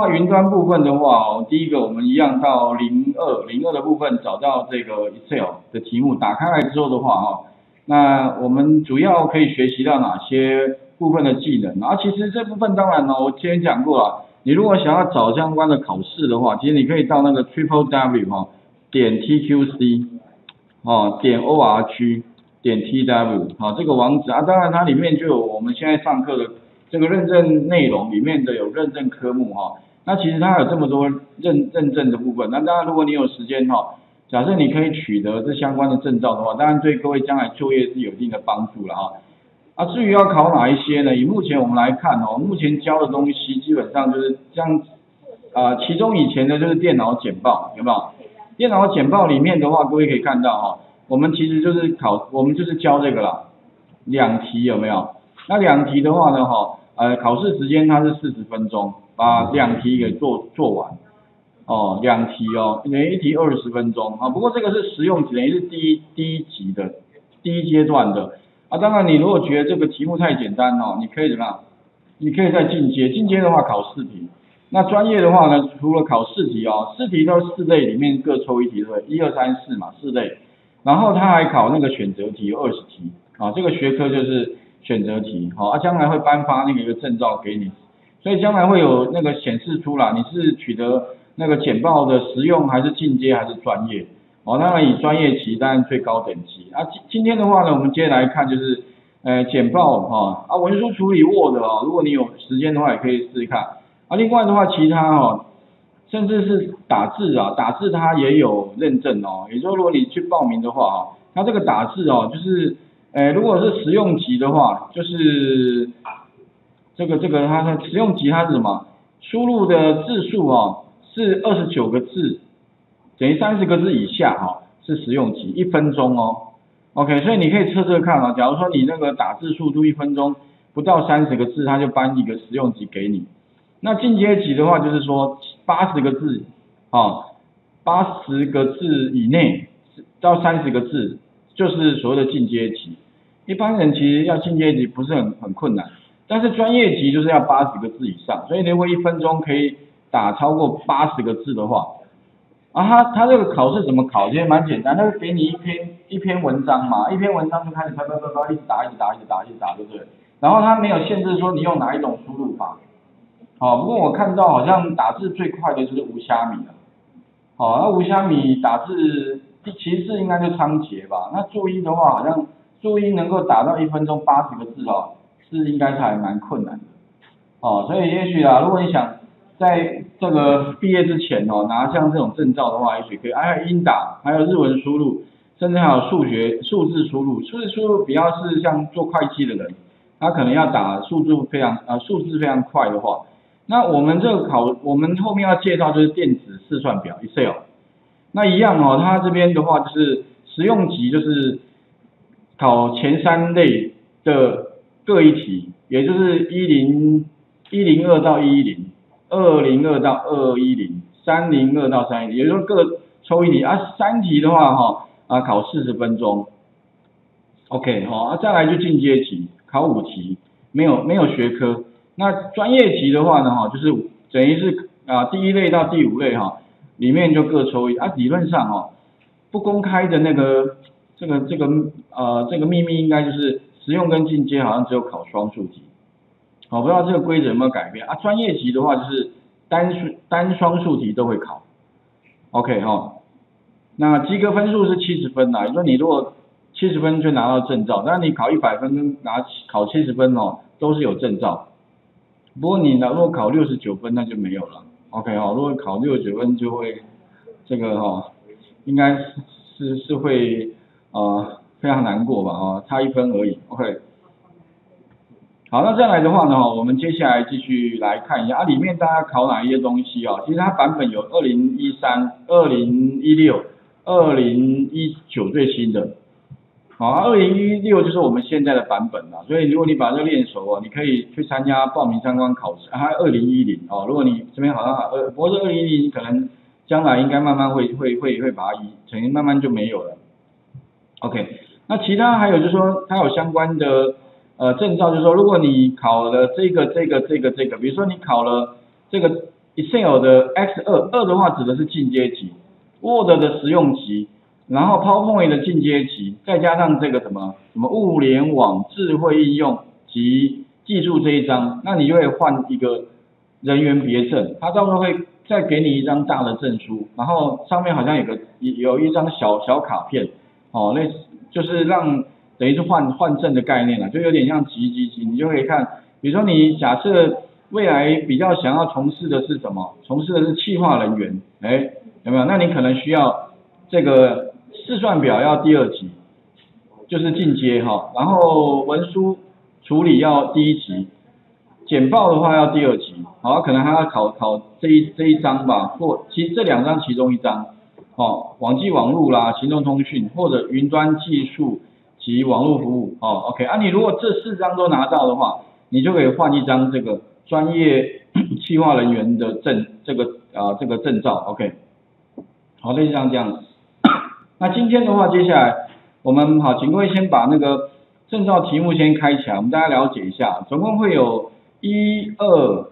那云端部分的话，第一个我们一样到零二零二的部分找到这个 Excel 的题目，打开来之后的话哈，那我们主要可以学习到哪些部分的技能？啊，其实这部分当然呢，我之前讲过了，你如果想要找相关的考试的话，其实你可以到那个 Triple W 哈点 TQC 哦点 ORG 点 TW 好这个网址啊，当然它里面就有我们现在上课的这个认证内容，里面的有认证科目哈。那其实它有这么多认认证的部分，那当然如果你有时间哈，假设你可以取得这相关的证照的话，当然对各位将来就业是有一定的帮助了哈。啊，至于要考哪一些呢？以目前我们来看哦，目前教的东西基本上就是像啊，其中以前的就是电脑简报，有没有？电脑简报里面的话，各位可以看到哈，我们其实就是考，我们就是教这个啦，两题有没有？那两题的话呢哈，呃，考试时间它是四十分钟。把两题给做做完，哦，两题哦，每一题二十分钟啊。不过这个是实用题，等于是第一第一级的第一阶段的啊。当然，你如果觉得这个题目太简单哦，你可以怎么样？你可以再进阶，进阶的话考试题。那专业的话呢，除了考试题哦，试题都四类里面各抽一题，对不对？一二三四嘛，四类。然后他还考那个选择题，二十题啊。这个学科就是选择题，好啊，将来会颁发那个一个证照给你。所以将来会有那个显示出来，你是取得那个简报的实用还是进阶还是专业？哦，当然以专业级当然最高等级。啊，今今天的话呢，我们接下来看就是呃简报哈啊文书处理 Word 哦，如果你有时间的话也可以试试看。啊，另外的话其他哈，甚至是打字啊，打字它也有认证哦。也就是说，如果你去报名的话哈，它这个打字哦，就是呃如果是实用级的话，就是。这个这个它的实用级它是什么？输入的字数哦是二十九个字，等于三十个字以下哈是实用级，一分钟哦。OK，所以你可以测测看啊。假如说你那个打字速度一分钟不到三十个字，它就颁一个实用级给你。那进阶级的话就是说八十个字啊，八十个字以内到三十个字就是所谓的进阶级。一般人其实要进阶级不是很很困难。但是专业级就是要八十个字以上，所以如果一分钟可以打超过八十个字的话，啊，他他这个考试怎么考？其实蛮简单，他是给你一篇一篇文章嘛，一篇文章就开始啪啪啪啪一直打一直打一直打一直打，对不对？然后他没有限制说你用哪一种输入法，好，不过我看到好像打字最快的就是无虾米了，好，那无虾米打字其次应该就仓颉吧，那注音的话好像注音能够打到一分钟八十个字哦。是应该是还蛮困难的，哦，所以也许啊，如果你想在这个毕业之前哦拿像这种证照的话，也许可以，还有英打，还有日文输入，甚至还有数学数字输入，数字输入比较是像做会计的人，他可能要打数字非常啊数字非常快的话，那我们这个考我们后面要介绍就是电子试算表 Excel，那一样哦，它这边的话就是实用级就是考前三类的。各一题，也就是一零一零二到一一零，二零二到二一零，三零二到三一零，也就是各抽一题啊。三题的话哈啊考四十分钟，OK 好啊，再来就进阶题，考五题，没有没有学科。那专业级的话呢哈，就是等于是啊第一类到第五类哈，里面就各抽一啊。理论上哈，不公开的那个这个这个呃这个秘密应该就是。实用跟进阶好像只有考双数题，好，不知道这个规则有没有改变啊？专业级的话就是单数单双数题都会考，OK 哈，那及格分数是七十分呐，也就是说你如果七十分就拿到证照，但你考一百分跟拿考七十分哦都是有证照，不过你呢如果考六十九分那就没有了，OK 哈，如果考六十九分就会这个哈，应该是是会啊。非常难过吧，啊，差一分而已，OK。好，那再来的话呢，我们接下来继续来看一下啊，里面大家考哪一些东西啊？其实它版本有二零一三、二零一六、二零一九最新的，好，二零一六就是我们现在的版本了。所以如果你把这个练熟哦，你可以去参加报名相关考试。还有二零一零哦，如果你这边好像呃，不过是二零一零，可能将来应该慢慢会会会会把它移，肯定慢慢就没有了，OK。那其他还有就是说，它有相关的呃证照，就是说，如果你考了这个、这个、这个、这个，比如说你考了这个 Excel 的 X 二，二的话指的是进阶级，Word 的实用级，然后 PowerPoint 的进阶级，再加上这个什么什么物联网、智慧应用及技术这一章，那你就会换一个人员别证，他到时候会再给你一张大的证书，然后上面好像有个有一张小小卡片，哦，类似就是让等于是换换证的概念了，就有点像急急急，你就可以看，比如说你假设未来比较想要从事的是什么，从事的是企划人员，哎，有没有？那你可能需要这个试算表要第二级，就是进阶哈，然后文书处理要第一级。简报的话要第二级，好，可能还要考考这一这一章吧，或其实这两章其中一章，哦，网际网络啦，行动通讯或者云端技术及网络服务，哦，OK，啊，你如果这四张都拿到的话，你就可以换一张这个专业 企划人员的证，这个啊这个证照，OK，好，类似像这样子。那今天的话，接下来我们好，请各位先把那个证照题目先开起来，我们大家了解一下，总共会有。一二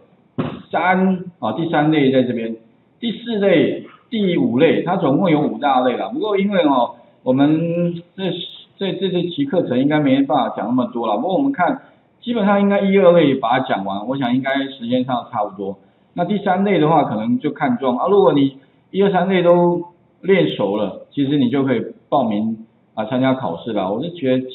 三啊，第三类在这边，第四类、第五类，它总共有五大类了。不过因为哦，我们这这这这期课程应该没办法讲那么多了。不过我们看，基本上应该一二类把它讲完，我想应该时间上差不多。那第三类的话，可能就看中啊。如果你一二三类都练熟了，其实你就可以报名啊参加考试了。我是觉得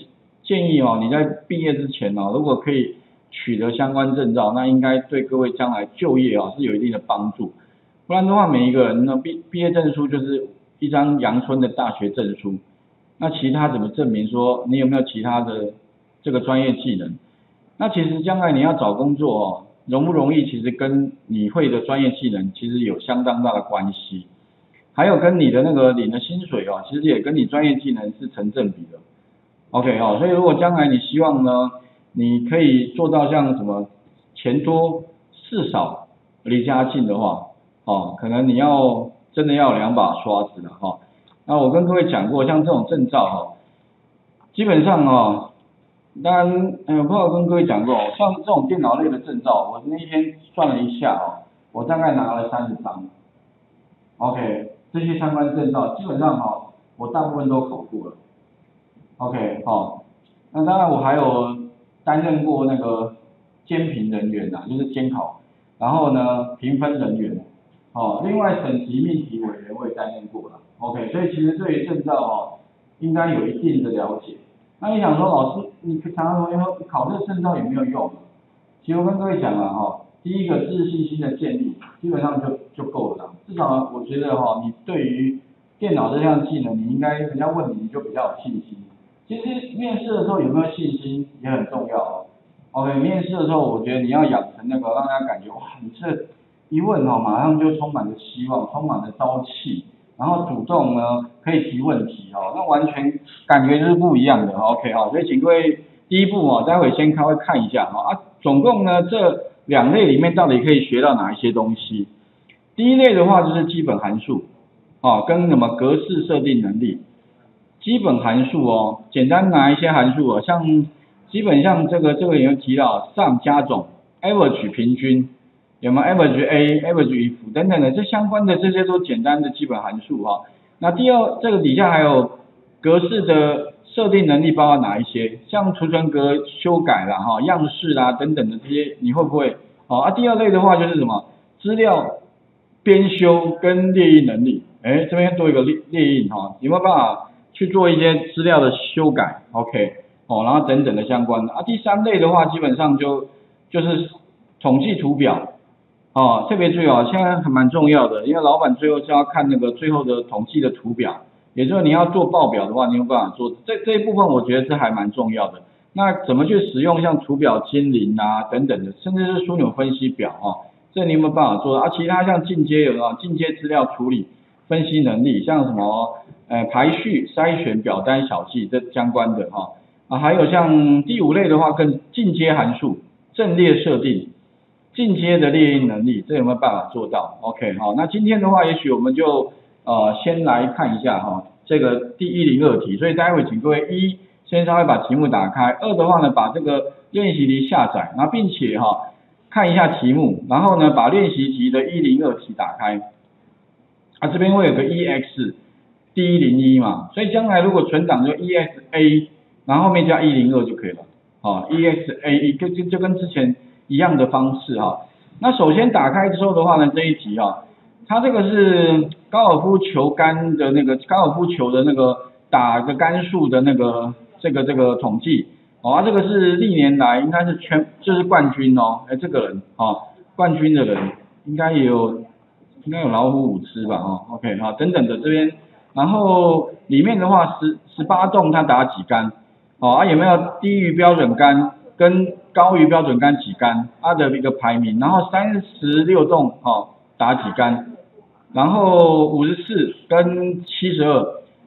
建议哦，你在毕业之前哦，如果可以。取得相关证照，那应该对各位将来就业啊是有一定的帮助。不然的话，每一个人呢毕毕业证书就是一张阳春的大学证书，那其他怎么证明说你有没有其他的这个专业技能？那其实将来你要找工作哦，容不容易，其实跟你会的专业技能其实有相当大的关系。还有跟你的那个领的薪水哦，其实也跟你专业技能是成正比的。OK 哦，所以如果将来你希望呢？你可以做到像什么钱多事少离家近的话，哦，可能你要真的要两把刷子了哈。那我跟各位讲过，像这种证照哈，基本上哦，当然，哎，我不知道跟各位讲过，像这种电脑类的证照，我那天算了一下哦，我大概拿了三十张。OK，这些相关证照基本上哈，我大部分都考过了。OK，好，那当然我还有。担任过那个监评人员呐，就是监考，然后呢评分人员，哦，另外省级命题委员会担任过了，OK，所以其实对于证照哦，应该有一定的了解。那你想说老师，你常常同学说考这个证照有没有用？其实我跟各位讲了哈，第一个自信心的建立，基本上就就够了，至少我觉得哈，你对于电脑这项技能，你应该人家问你，你就比较有信心。其实面试的时候有没有信心也很重要哦。OK，面试的时候我觉得你要养成那个让大家感觉哇，你这一问哦，马上就充满了希望，充满了朝气，然后主动呢可以提问题哦，那完全感觉是不一样的。OK 哈，所以请各位第一步哦，待会先稍微看一下哈啊，总共呢这两类里面到底可以学到哪一些东西？第一类的话就是基本函数啊，跟什么格式设定能力。基本函数哦，简单拿一些函数哦，像基本像这个这个有提到 sum 加总，average 平均，有没有 average a，average if 等等的，这相关的这些都简单的基本函数哈。那第二这个底下还有格式的设定能力包括哪一些？像储存格修改啦哈，样式啦等等的这些你会不会？好啊，第二类的话就是什么？资料编修跟列印能力，哎这边多一个列列印哈，有没有办法？去做一些资料的修改，OK，哦，然后等等的相关的啊，第三类的话，基本上就就是统计图表，哦，特别注意哦，现在还蛮重要的，因为老板最后是要看那个最后的统计的图表，也就是你要做报表的话，你有办法做这这一部分，我觉得是还蛮重要的。那怎么去使用像图表精灵啊等等的，甚至是枢纽分析表啊，这你有没有办法做啊？其他像进阶有啊，进阶资料处理分析能力，像什么？呃，排序、筛选、表单、小记这相关的哈啊，还有像第五类的话，跟进阶函数、阵列设定、进阶的列印能力，这有没有办法做到？OK，好，那今天的话，也许我们就呃先来看一下哈，这个第一零二题，所以待会请各位一先稍微把题目打开，二的话呢，把这个练习题下载，然后并且哈，看一下题目，然后呢把练习题的一零二题打开，啊这边会有个 EX D 一零一嘛，所以将来如果存档就 EXA，然后后面加一零二就可以了，啊 EXA 就就就跟之前一样的方式哈。那首先打开之后的话呢，这一题哈，它这个是高尔夫球杆的那个高尔夫球的那个打的杆数的那个这个这个统计，哦，这个是历年来应该是全就是冠军哦，哎这个人哦，冠军的人应该也有应该有老虎五只吧，哦，OK 好等等的这边。然后里面的话十十八洞它打几杆？哦啊有没有低于标准杆跟高于标准杆几杆？它的一个排名。然后三十六洞哦打几杆？然后五十四跟七十二。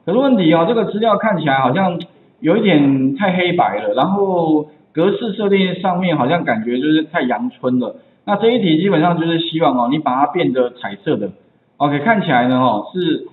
可是问题哦，这个资料看起来好像有一点太黑白了。然后格式设定上面好像感觉就是太阳春了。那这一题基本上就是希望哦你把它变得彩色的。OK 看起来呢哦是。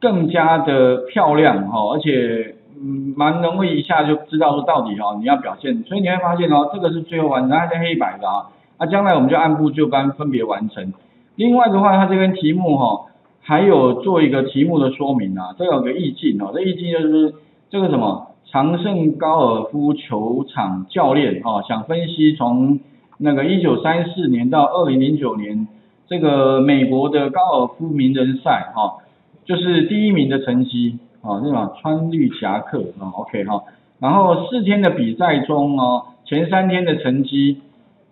更加的漂亮哈，而且嗯蛮容易一下就知道说到底哦你要表现，所以你会发现哦这个是最后完成，它是黑白的啊，那将来我们就按部就班分别完成。另外的话，它这边题目哈还有做一个题目的说明啊，这有个意境哦，这意境就是这个什么长胜高尔夫球场教练哦想分析从那个一九三四年到二零零九年这个美国的高尔夫名人赛哈。就是第一名的成绩啊，那种穿绿夹克啊，OK 哈，然后四天的比赛中哦，前三天的成绩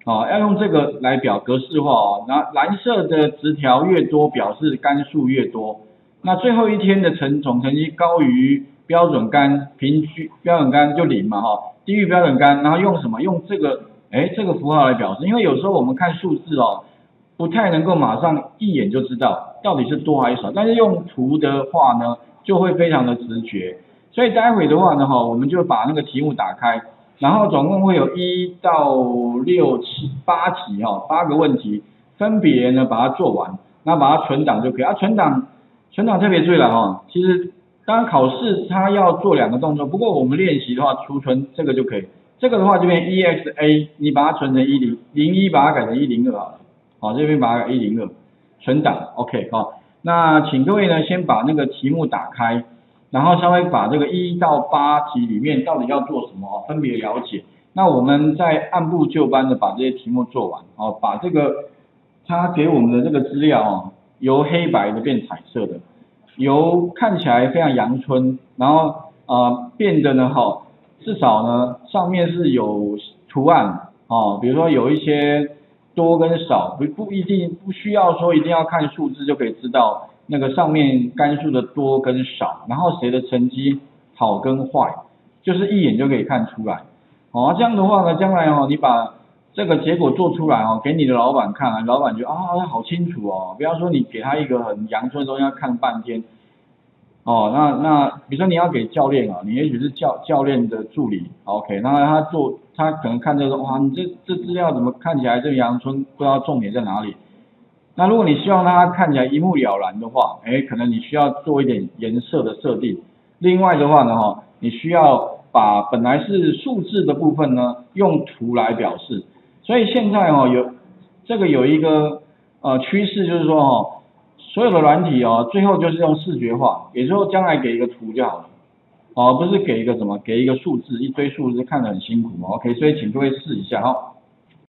啊，要用这个来表格式化哦，那蓝色的直条越多，表示杆数越多，那最后一天的成总成绩高于标准杆，平均标准杆就零嘛哈，低于标准杆，然后用什么？用这个哎这个符号来表示，因为有时候我们看数字哦。不太能够马上一眼就知道到底是多还是少，但是用图的话呢，就会非常的直觉。所以待会的话呢，哈，我们就把那个题目打开，然后总共会有一到六七八题哈，八个问题，分别呢把它做完，那把它存档就可以。啊，存档，存档特别注意了哈，其实当然考试它要做两个动作，不过我们练习的话，储存这个就可以。这个的话这边 EXA，你把它存成一零零一，把它改成一零二好了。好，这边把它一零二存档，OK，好，那请各位呢先把那个题目打开，然后稍微把这个一到八题里面到底要做什么分别了解。那我们再按部就班的把这些题目做完，哦，把这个他给我们的这个资料哦，由黑白的变彩色的，由看起来非常阳春，然后呃变得呢哈，至少呢上面是有图案哦，比如说有一些。多跟少不不一定不需要说一定要看数字就可以知道那个上面杆数的多跟少，然后谁的成绩好跟坏，就是一眼就可以看出来。哦，这样的话呢，将来哦你把这个结果做出来哦，给你的老板看，老板觉得啊好清楚哦，不要说你给他一个很阳春的东西要看半天。哦，那那比如说你要给教练啊，你也许是教教练的助理，OK，那他做他可能看这个哇，你这这资料怎么看起来这个阳春不知道重点在哪里？那如果你希望他看起来一目了然的话，哎，可能你需要做一点颜色的设定。另外的话呢，哈，你需要把本来是数字的部分呢，用图来表示。所以现在哦，有这个有一个呃趋势，就是说哦。所有的软体哦，最后就是用视觉化，也就是将来给一个图就好了，哦，不是给一个什么，给一个数字，一堆数字看得很辛苦嘛，OK，所以请各位试一下哈。